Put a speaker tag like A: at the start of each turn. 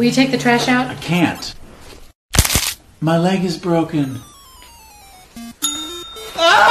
A: Will you take the trash out?
B: I can't. My leg is broken.
C: Ah!